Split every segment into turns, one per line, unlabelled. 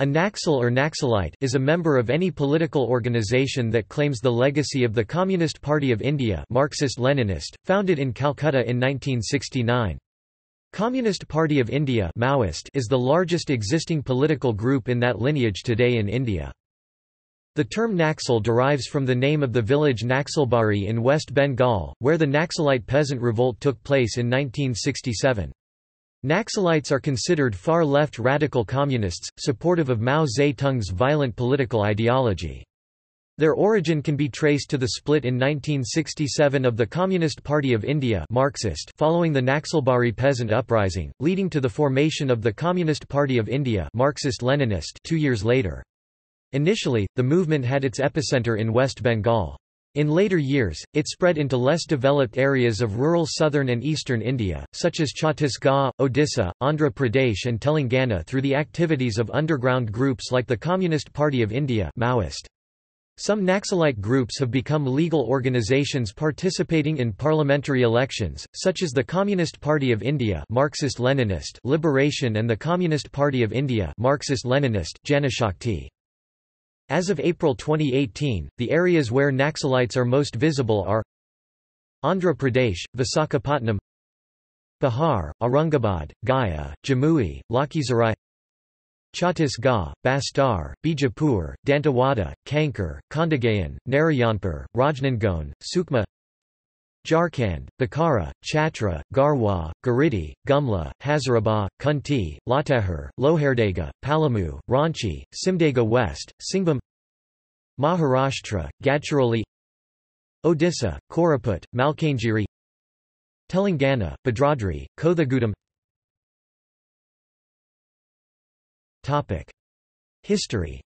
A Naxal or Naxalite, is a member of any political organization that claims the legacy of the Communist Party of India Marxist-Leninist, founded in Calcutta in 1969. Communist Party of India Maoist is the largest existing political group in that lineage today in India. The term Naxal derives from the name of the village Naxalbari in West Bengal, where the Naxalite peasant revolt took place in 1967. Naxalites are considered far-left radical communists, supportive of Mao Zedong's violent political ideology. Their origin can be traced to the split in 1967 of the Communist Party of India Marxist following the Naxalbari peasant uprising, leading to the formation of the Communist Party of India Marxist-Leninist two years later. Initially, the movement had its epicenter in West Bengal. In later years, it spread into less developed areas of rural southern and eastern India, such as Chhattisgarh, Odisha, Andhra Pradesh and Telangana through the activities of underground groups like the Communist Party of India Maoist. Some Naxalite groups have become legal organizations participating in parliamentary elections, such as the Communist Party of India Marxist-Leninist Liberation and the Communist Party of India Marxist-Leninist Janashakti. As of April 2018, the areas where Naxalites are most visible are Andhra Pradesh, Visakhapatnam Bihar, Aurangabad, Gaya, Jamui, Lakhisarai Chhattisgarh, Bastar, Bijapur, Dantewada, Kanker, Kondagaon, Narayanpur, Rajnandgaon, Sukma Jharkhand, Bokaro, Chatra, Garhwa, Giridih, Gumla, Hazaribagh, Khunti, Latehar, Lohardaga, Palamu, Ranchi, Simdega West, Singhbhum Maharashtra, Gadchiroli Odisha, Koraput, Malkangiri Telangana, Bhadradri, Kothagudem History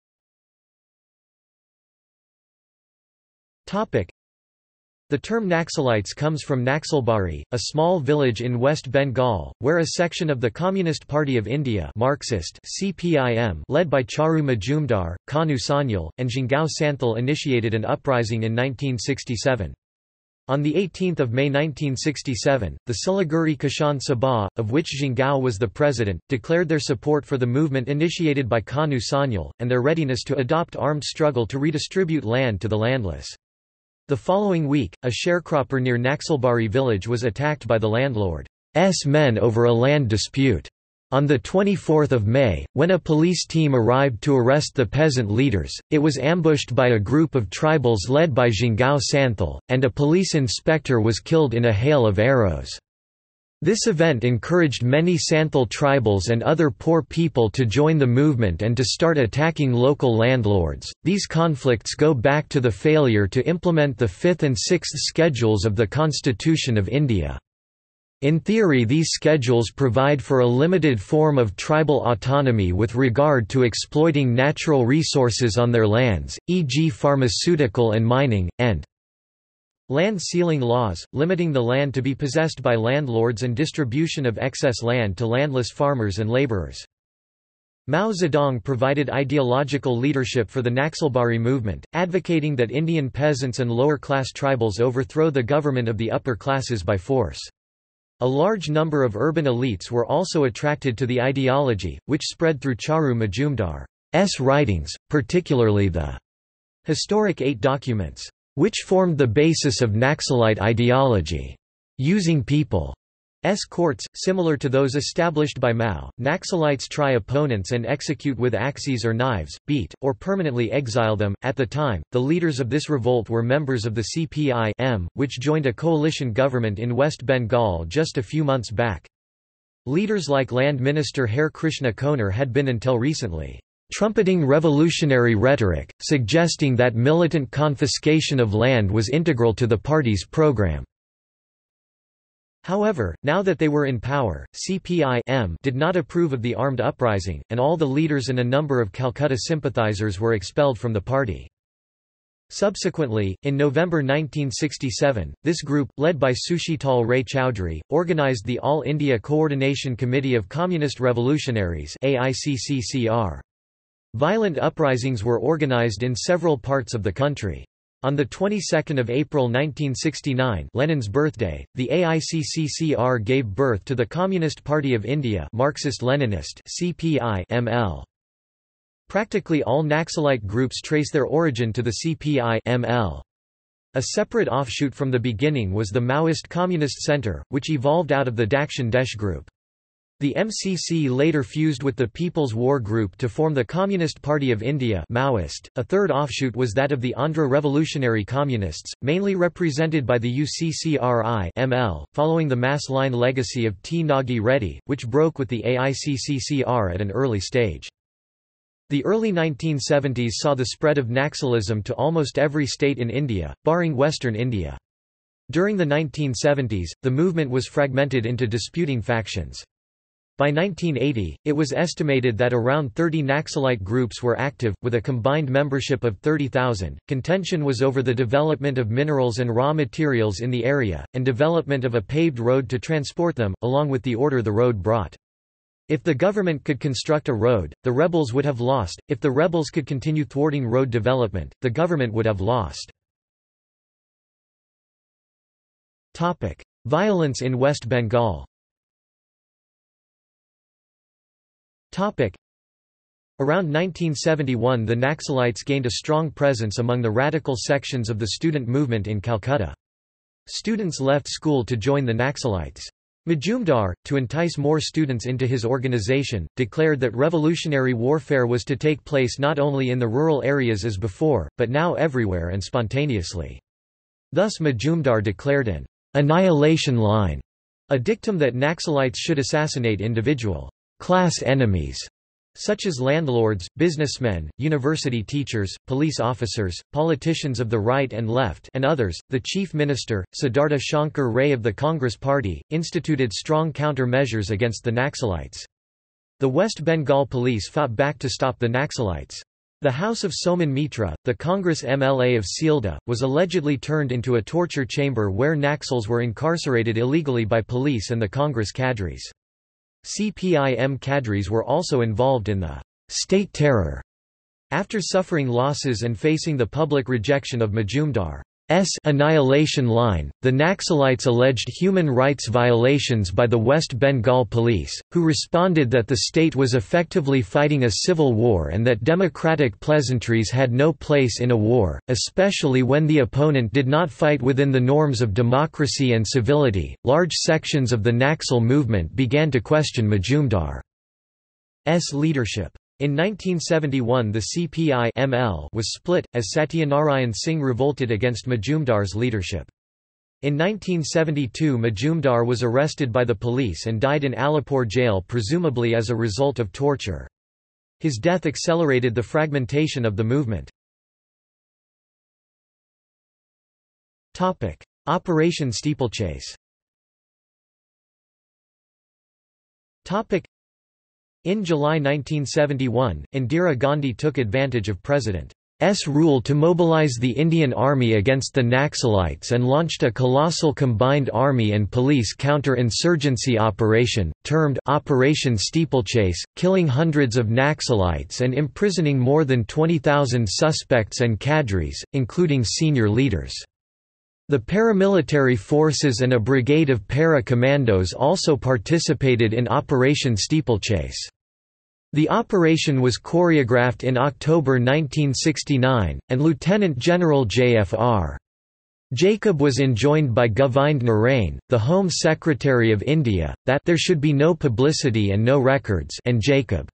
the term Naxalites comes from Naxalbari, a small village in West Bengal, where a section of the Communist Party of India Marxist CPIM led by Charu Majumdar, Kanu Sanyal, and Jingao Santhal initiated an uprising in 1967. On 18 May 1967, the Siliguri Kishan Sabha, of which Jingao was the president, declared their support for the movement initiated by Kanu Sanyal, and their readiness to adopt armed struggle to redistribute land to the landless. The following week, a sharecropper near Naxalbari village was attacked by the landlord's men over a land dispute. On 24 May, when a police team arrived to arrest the peasant leaders, it was ambushed by a group of tribals led by Jhingao Santhal, and a police inspector was killed in a hail of arrows. This event encouraged many Santhal tribals and other poor people to join the movement and to start attacking local landlords. These conflicts go back to the failure to implement the fifth and sixth schedules of the Constitution of India. In theory these schedules provide for a limited form of tribal autonomy with regard to exploiting natural resources on their lands, e.g. pharmaceutical and mining, and Land ceiling laws, limiting the land to be possessed by landlords and distribution of excess land to landless farmers and laborers. Mao Zedong provided ideological leadership for the Naxalbari movement, advocating that Indian peasants and lower-class tribals overthrow the government of the upper classes by force. A large number of urban elites were also attracted to the ideology, which spread through Charu Majumdar's writings, particularly the historic Eight Documents which formed the basis of Naxalite ideology. Using people's courts, similar to those established by Mao, Naxalites try opponents and execute with axes or knives, beat, or permanently exile them. At the time, the leaders of this revolt were members of the CPI-M, which joined a coalition government in West Bengal just a few months back. Leaders like Land Minister Hare Krishna Konar had been until recently trumpeting revolutionary rhetoric, suggesting that militant confiscation of land was integral to the party's program. However, now that they were in power, CPI did not approve of the armed uprising, and all the leaders and a number of Calcutta sympathizers were expelled from the party. Subsequently, in November 1967, this group, led by Sushital Ray Chowdhury, organized the All India Coordination Committee of Communist Revolutionaries AICCCR. Violent uprisings were organized in several parts of the country. On the 22nd of April 1969, Lenin's birthday, the AICCCR gave birth to the Communist Party of India, Marxist-Leninist (CPI) ML. Practically all Naxalite groups trace their origin to the CPI-ML. A separate offshoot from the beginning was the Maoist Communist Center, which evolved out of the Dakshin Desh group. The MCC later fused with the People's War Group to form the Communist Party of India Maoist. .A third offshoot was that of the Andhra Revolutionary Communists, mainly represented by the UCCRI ML, following the mass line legacy of T. Nagi Reddy, which broke with the AICCCR at an early stage. The early 1970s saw the spread of Naxalism to almost every state in India, barring western India. During the 1970s, the movement was fragmented into disputing factions. By 1980, it was estimated that around 30 Naxalite groups were active, with a combined membership of 30,000. Contention was over the development of minerals and raw materials in the area, and development of a paved road to transport them, along with the order the road brought. If the government could construct a road, the rebels would have lost, if the rebels could continue thwarting road development, the government would have lost. Violence in West Bengal Around 1971 the Naxalites gained a strong presence among the radical sections of the student movement in Calcutta. Students left school to join the Naxalites. Majumdar, to entice more students into his organization, declared that revolutionary warfare was to take place not only in the rural areas as before, but now everywhere and spontaneously. Thus Majumdar declared an annihilation line, a dictum that Naxalites should assassinate individual class enemies such as landlords, businessmen, university teachers, police officers, politicians of the right and left and others. The chief minister, Siddhartha Shankar Ray of the Congress Party, instituted strong counter-measures against the Naxalites. The West Bengal police fought back to stop the Naxalites. The house of Somen Mitra, the Congress MLA of Sealdah, was allegedly turned into a torture chamber where Naxals were incarcerated illegally by police and the Congress cadres. CPIM cadres were also involved in the state terror. After suffering losses and facing the public rejection of Majumdar S annihilation line, the Naxalites alleged human rights violations by the West Bengal police, who responded that the state was effectively fighting a civil war and that democratic pleasantries had no place in a war, especially when the opponent did not fight within the norms of democracy and civility. Large sections of the Naxal movement began to question Majumdar's leadership. In 1971 the CPI ML was split, as Satyanarayan Singh revolted against Majumdar's leadership. In 1972 Majumdar was arrested by the police and died in Alipore jail presumably as a result of torture. His death accelerated the fragmentation of the movement. Operation Steeplechase in July 1971, Indira Gandhi took advantage of President S rule to mobilize the Indian Army against the Naxalites and launched a colossal combined army and police counter-insurgency operation, termed Operation Steeplechase, killing hundreds of Naxalites and imprisoning more than 20,000 suspects and cadres, including senior leaders. The paramilitary forces and a brigade of para-commandos also participated in Operation Steeplechase. The operation was choreographed in October 1969, and Lieutenant General J.F.R. Jacob was enjoined by Govind Narain, the Home Secretary of India, that there should be no publicity and no records and Jacob's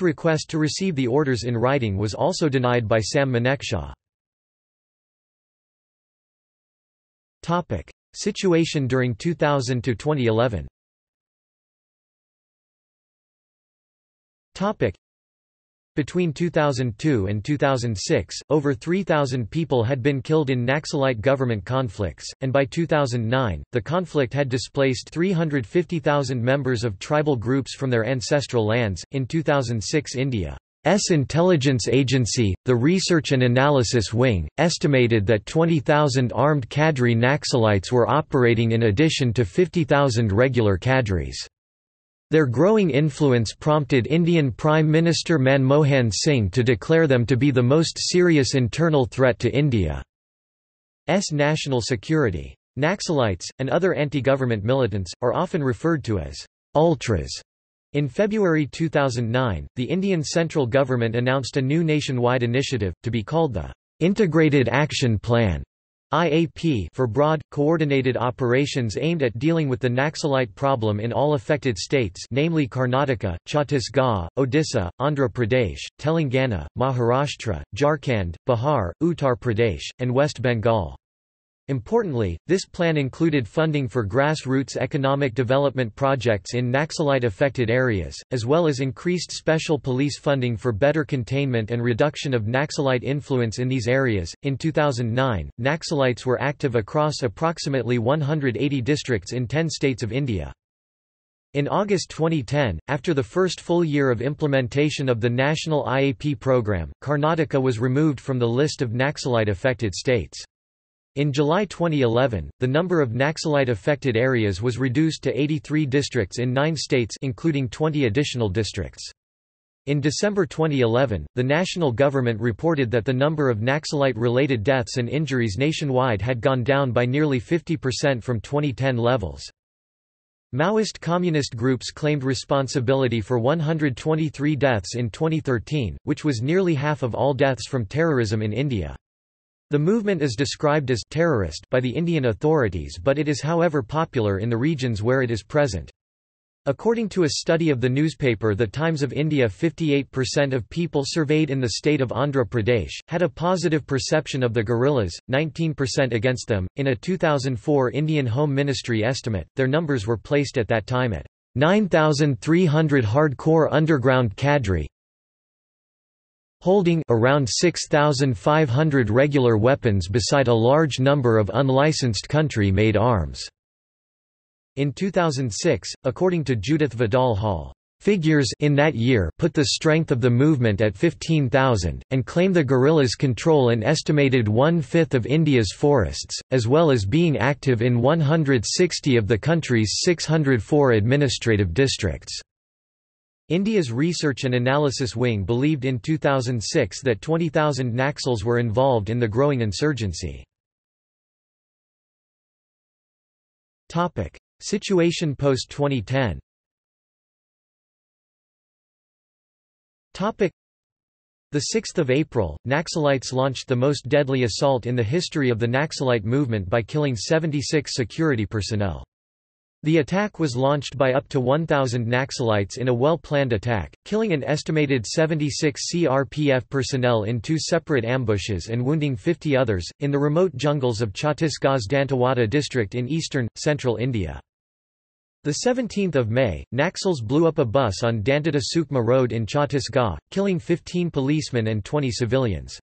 request to receive the orders in writing was also denied by Sam Manekshaw. Situation during 2000–2011 Between 2002 and 2006, over 3,000 people had been killed in Naxalite government conflicts, and by 2009, the conflict had displaced 350,000 members of tribal groups from their ancestral lands. In 2006, India's intelligence agency, the Research and Analysis Wing, estimated that 20,000 armed cadre Naxalites were operating in addition to 50,000 regular cadres. Their growing influence prompted Indian Prime Minister Manmohan Singh to declare them to be the most serious internal threat to India's national security. Naxalites, and other anti-government militants, are often referred to as ultras In February 2009, the Indian central government announced a new nationwide initiative, to be called the Integrated Action Plan IAP for broad, coordinated operations aimed at dealing with the Naxalite problem in all affected states namely Karnataka, Chhattisgarh, Odisha, Andhra Pradesh, Telangana, Maharashtra, Jharkhand, Bihar, Uttar Pradesh, and West Bengal. Importantly, this plan included funding for grassroots economic development projects in Naxalite-affected areas, as well as increased special police funding for better containment and reduction of Naxalite influence in these areas. In 2009, Naxalites were active across approximately 180 districts in 10 states of India. In August 2010, after the first full year of implementation of the national IAP program, Karnataka was removed from the list of Naxalite-affected states. In July 2011, the number of Naxalite-affected areas was reduced to 83 districts in nine states including 20 additional districts. In December 2011, the national government reported that the number of Naxalite-related deaths and injuries nationwide had gone down by nearly 50% from 2010 levels. Maoist communist groups claimed responsibility for 123 deaths in 2013, which was nearly half of all deaths from terrorism in India. The movement is described as terrorist by the Indian authorities but it is however popular in the regions where it is present. According to a study of the newspaper The Times of India 58% of people surveyed in the state of Andhra Pradesh, had a positive perception of the guerrillas, 19% against them. In a 2004 Indian Home Ministry estimate, their numbers were placed at that time at 9,300 hardcore underground cadre, holding around 6,500 regular weapons beside a large number of unlicensed country-made arms. In 2006, according to Judith Vidal Hall, Figures in that year put the strength of the movement at 15,000, and claim the guerrillas control an estimated one-fifth of India's forests, as well as being active in 160 of the country's 604 administrative districts. India's Research and Analysis Wing believed in 2006 that 20,000 Naxals were involved in the growing insurgency. Situation post-2010 the 6th of April, Naxalites launched the most deadly assault in the history of the Naxalite movement by killing 76 security personnel. The attack was launched by up to 1,000 Naxalites in a well-planned attack, killing an estimated 76 CRPF personnel in two separate ambushes and wounding 50 others, in the remote jungles of Chhattisgarh's Dantewada district in eastern, central India. The 17th of May, Naxals blew up a bus on Dantewada Sukma Road in Chhattisgarh, killing 15 policemen and 20 civilians.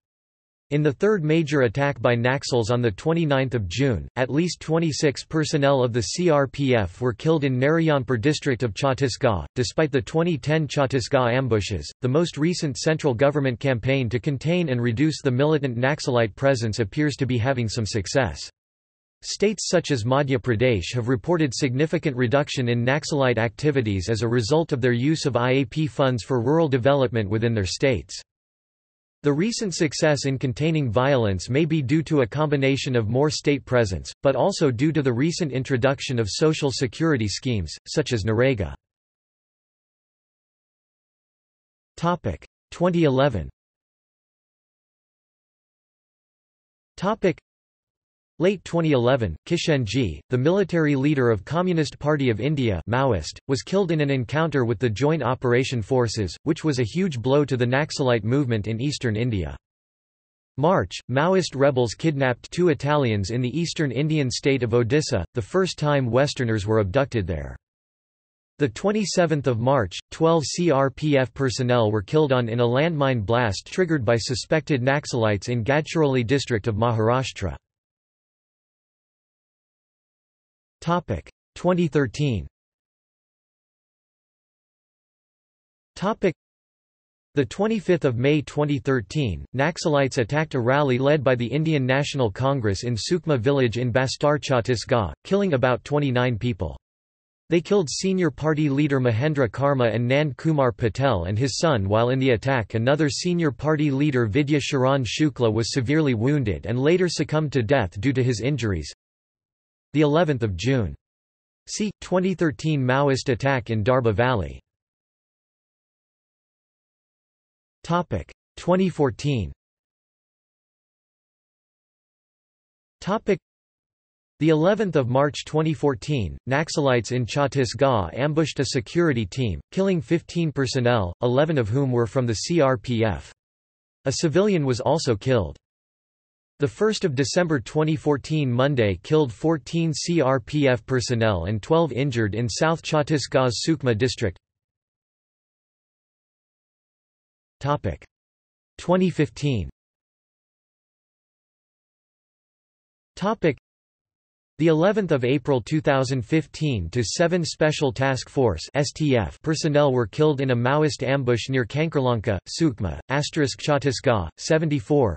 In the third major attack by Naxals on 29 June, at least 26 personnel of the CRPF were killed in Narayanpur district of Chhattisgarh. Despite the 2010 Chhattisgarh ambushes, the most recent central government campaign to contain and reduce the militant Naxalite presence appears to be having some success. States such as Madhya Pradesh have reported significant reduction in Naxalite activities as a result of their use of IAP funds for rural development within their states. The recent success in containing violence may be due to a combination of more state presence, but also due to the recent introduction of social security schemes, such as NREGA. 2011 Late 2011, Kishenji, the military leader of Communist Party of India Maoist, was killed in an encounter with the Joint Operation Forces, which was a huge blow to the Naxalite movement in eastern India. March, Maoist rebels kidnapped two Italians in the eastern Indian state of Odisha, the first time Westerners were abducted there. The 27th of March, 12 CRPF personnel were killed on in a landmine blast triggered by suspected Naxalites in Gadchiroli district of Maharashtra. Topic 2013. Topic the 25th of May 2013, Naxalites attacked a rally led by the Indian National Congress in Sukma village in Bastar Chhattisgarh, killing about 29 people. They killed senior party leader Mahendra Karma and Nand Kumar Patel and his son while in the attack another senior party leader Vidya Charan Shukla was severely wounded and later succumbed to death due to his injuries the 11th of June. See 2013 Maoist attack in Darba Valley. Topic 2014. Topic the 11th of March 2014, Naxalites in Chhattisgarh ambushed a security team, killing 15 personnel, 11 of whom were from the CRPF. A civilian was also killed. The 1st of December 2014 Monday killed 14 CRPF personnel and 12 injured in South Chhattisgarh's Sukma district. Topic 2015 Topic the 11th of April 2015 to 7 Special Task Force STF personnel were killed in a Maoist ambush near Kankerlanka, Sukma, asterisk Chhattisgarh, 74.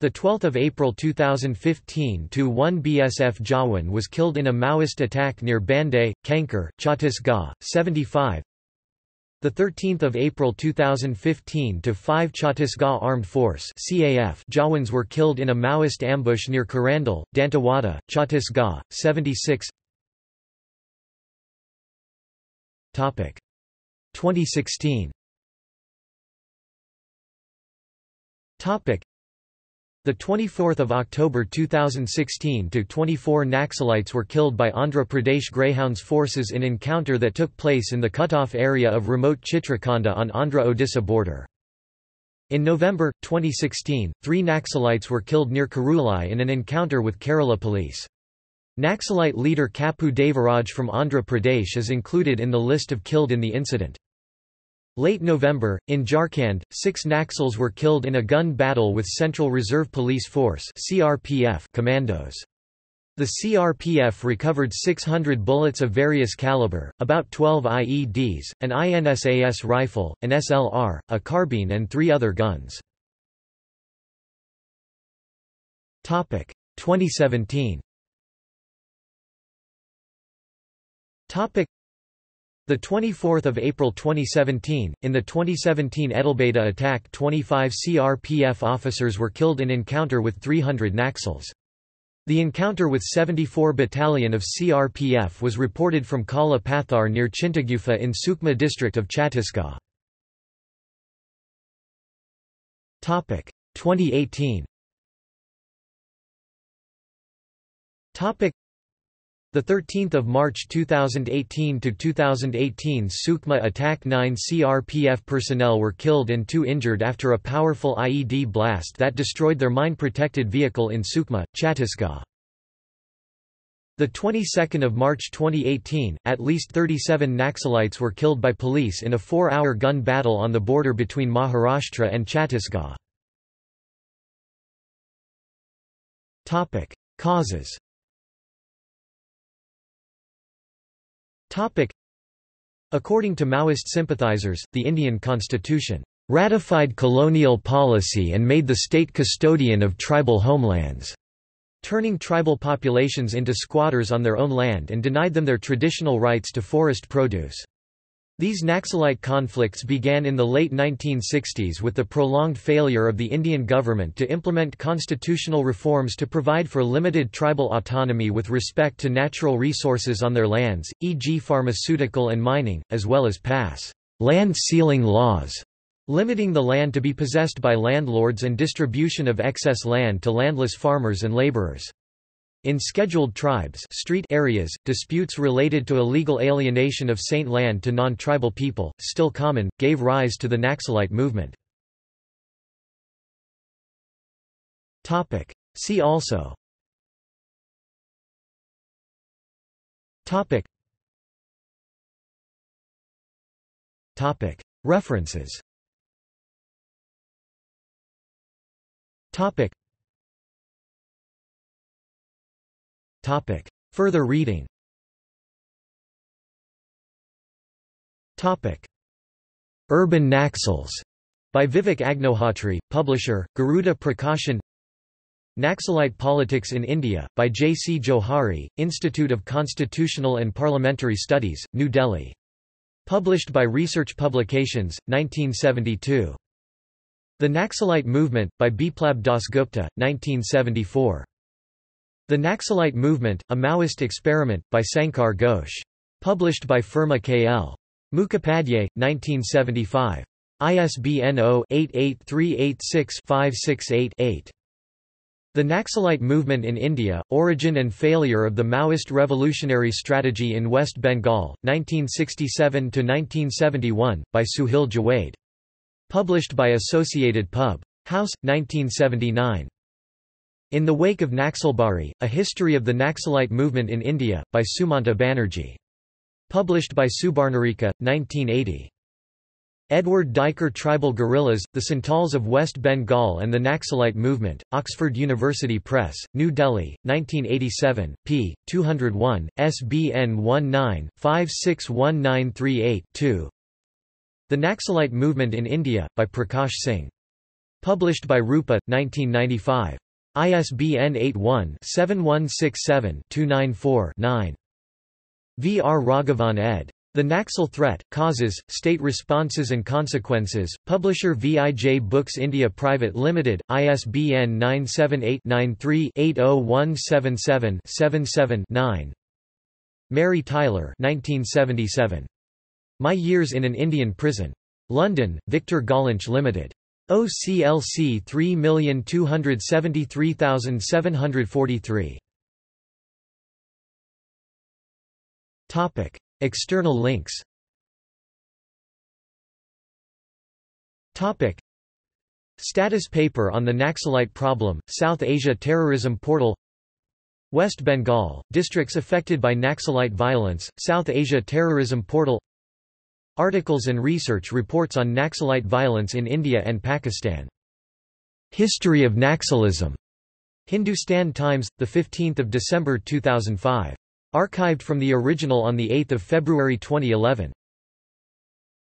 The 12th of April 2015 to 1 BSF Jawan was killed in a Maoist attack near Banday, Kanker, Chhattisgarh, 75. The 13th of April 2015 to 5 Chhattisgarh Armed Force CAF Jawans were killed in a Maoist ambush near Karandal, Dantewada, Chhattisgarh 76 Topic. 2016 Topic the 24th of October 2016 to 24 Naxalites were killed by Andhra Pradesh Greyhounds forces in encounter that took place in the cut-off area of remote Chitrakonda on Andhra-Odisha border. In November 2016, 3 Naxalites were killed near Karulai in an encounter with Kerala police. Naxalite leader Kuppu Devaraj from Andhra Pradesh is included in the list of killed in the incident. Late November, in Jharkhand, six Naxals were killed in a gun battle with Central Reserve Police Force CRPF commandos. The CRPF recovered 600 bullets of various caliber, about 12 IEDs, an INSAS rifle, an SLR, a carbine and three other guns. 2017 the 24th of April 2017, in the 2017 Edelbeta attack 25 CRPF officers were killed in encounter with 300 Naxals. The encounter with 74 Battalion of CRPF was reported from Kala Pathar near Chintagufa in Sukma district of Chhattisgarh. 2018 the 13th of March 2018 to 2018 Sukma attack 9 CRPF personnel were killed and 2 injured after a powerful IED blast that destroyed their mine-protected vehicle in Sukma, Chhattisgarh. The 22nd of March 2018, at least 37 Naxalites were killed by police in a 4-hour gun battle on the border between Maharashtra and Chhattisgarh. Topic: Causes Topic. According to Maoist sympathizers, the Indian constitution ratified colonial policy and made the state custodian of tribal homelands, turning tribal populations into squatters on their own land and denied them their traditional rights to forest produce. These Naxalite conflicts began in the late 1960s with the prolonged failure of the Indian government to implement constitutional reforms to provide for limited tribal autonomy with respect to natural resources on their lands, e.g. pharmaceutical and mining, as well as pass land ceiling laws, limiting the land to be possessed by landlords and distribution of excess land to landless farmers and laborers. In scheduled tribes street areas, disputes related to illegal alienation of saint land to non-tribal people, still common, gave rise to the Naxalite movement. See also. References Topic. Further reading Topic. Urban Naxals by Vivek Agnihotri, publisher, Garuda Prakashan Naxalite Politics in India, by J. C. Johari, Institute of Constitutional and Parliamentary Studies, New Delhi. Published by Research Publications, 1972. The Naxalite Movement, by Biplab Dasgupta, 1974. The Naxalite Movement, A Maoist Experiment, by Sankar Ghosh. Published by Firma K.L. Mukhopadhyay, 1975. ISBN 0-88386-568-8. The Naxalite movement in India, Origin and Failure of the Maoist Revolutionary Strategy in West Bengal, 1967–1971, by Sohail Jawaid. Published by Associated Pub. House, 1979. In the Wake of Naxalbari, A History of the Naxalite Movement in India, by Sumanta Banerjee. Published by Subarnarekha, 1980. Edward Duyker Tribal Guerrillas, The Santals of West Bengal and the Naxalite Movement, Oxford University Press, New Delhi, 1987, p. 201, SBN 19-561938-2 The Naxalite Movement in India, by Prakash Singh. Published by Rupa, 1995. ISBN 81-7167-294-9. V. R. Raghavan ed. The Naxal Threat, Causes, State Responses and Consequences, Publisher VIJ Books India Private Limited, ISBN 978-93-80177-77-9 Mary Tyler 1977. My Years in an Indian Prison. London, Victor Gollancz Limited. OCLC 3273743. Topic: External links. Topic: Status paper on the Naxalite problem, South Asia Terrorism Portal West Bengal, districts affected by Naxalite violence, South Asia Terrorism Portal Articles and research reports on Naxalite violence in India and Pakistan. History of Naxalism. Hindustan Times, 15 December 2005. Archived from the original on 8 February 2011.